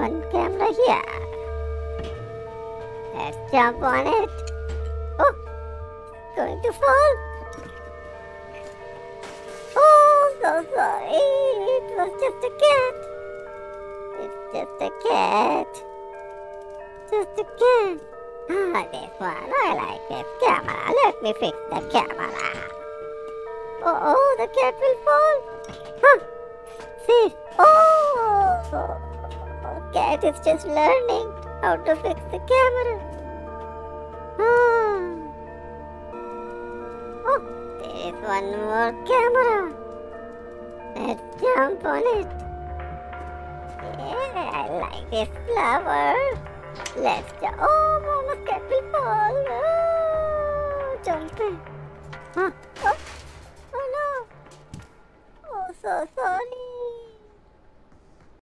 one camera here. Let's jump on it. Oh, going to fall. Oh, so sorry. It was just a cat. It's just a cat. Just a cat. Ah, this one. I like this camera. Let me fix the camera. Oh, oh, the cat will fall. Cat is just learning how to fix the camera. Ah. Oh, there is one more camera. Let's jump on it. Yeah, I like this flower. Let's jump. Oh, Mama's cat will fall. Oh, jumping. Huh? Oh, oh no. Oh, so sorry.